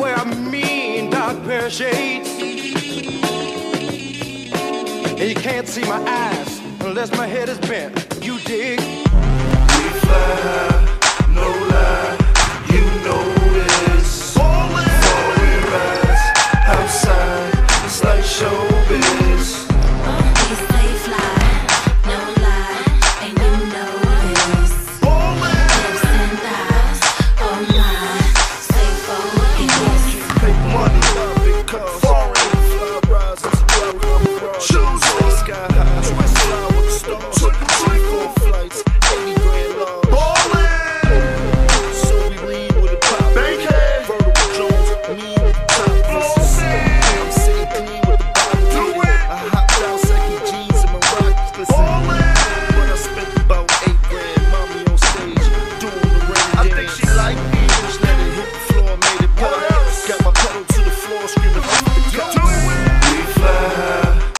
Where I mean dark pair of shades. And you can't see my eyes unless my head is bent. You dig?